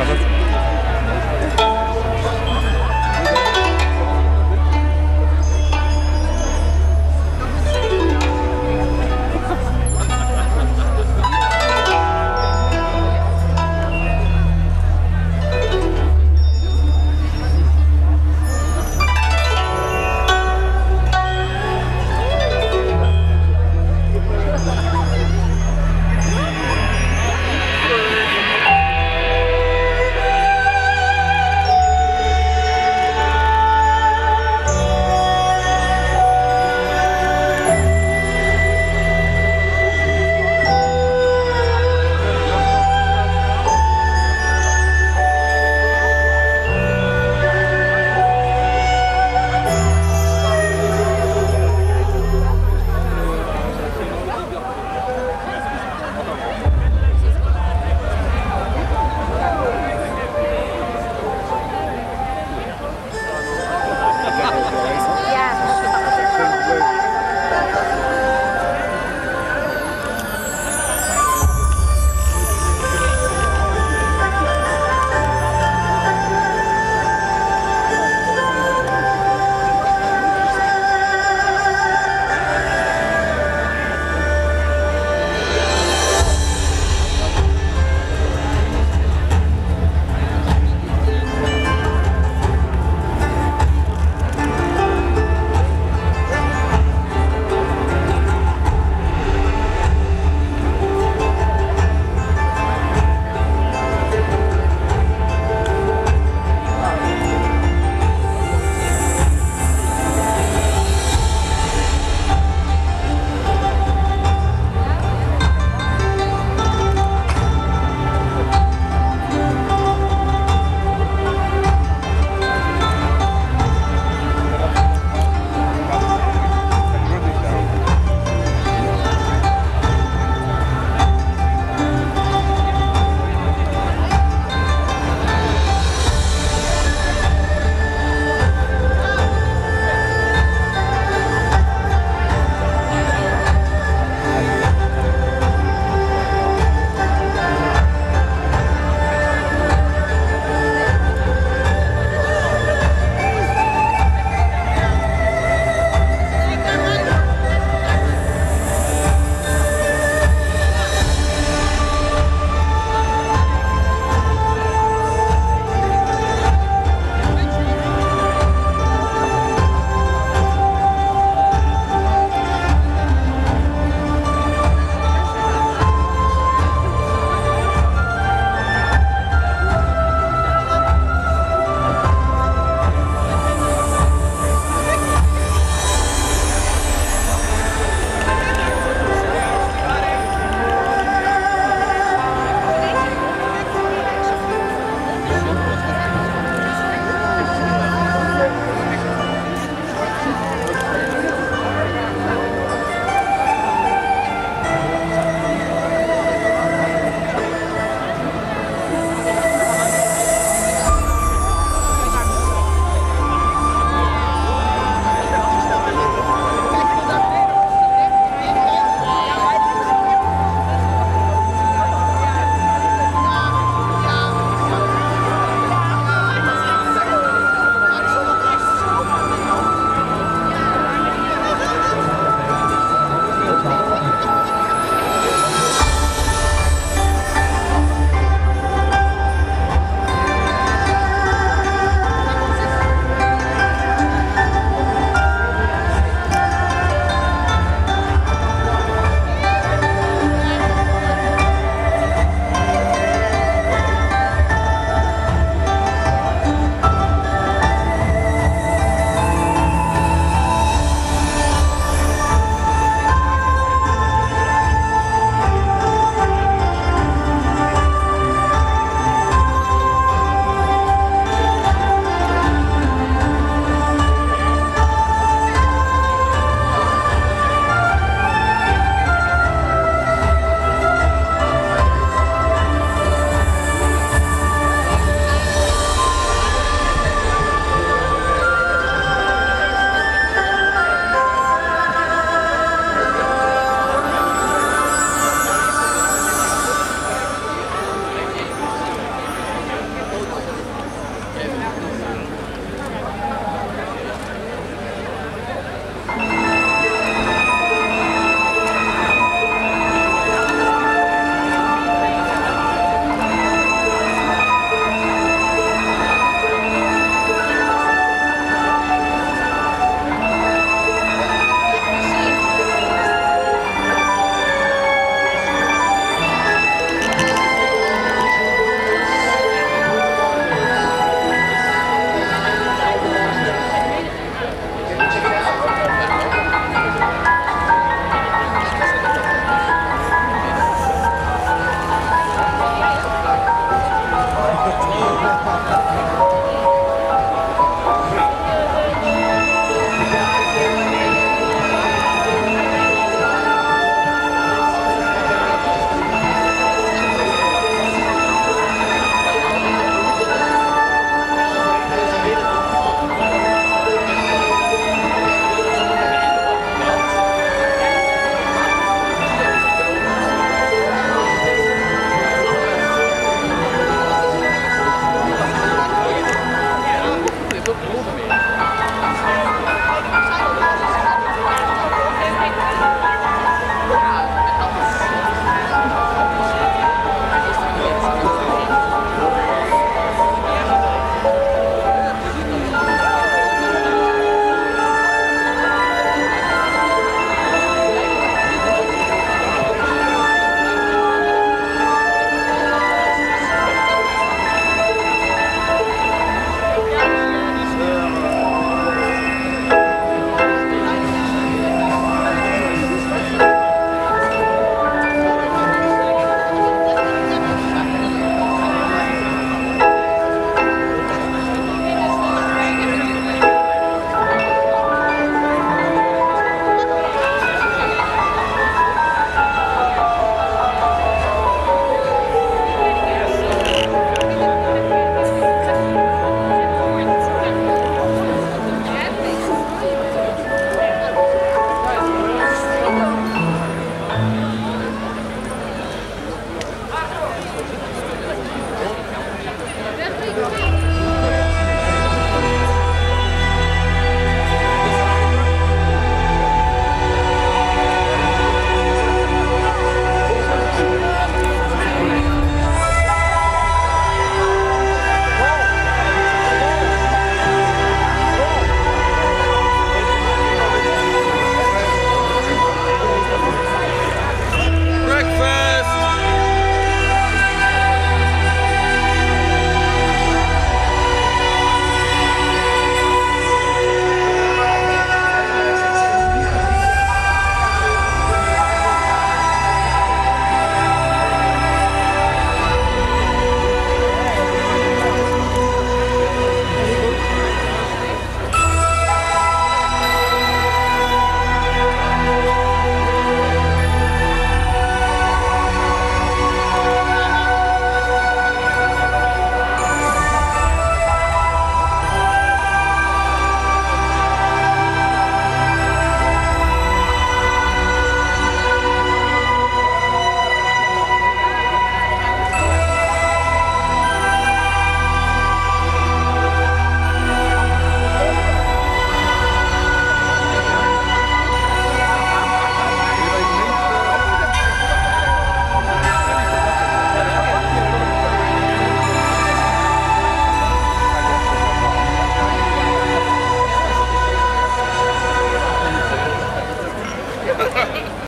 Bye-bye.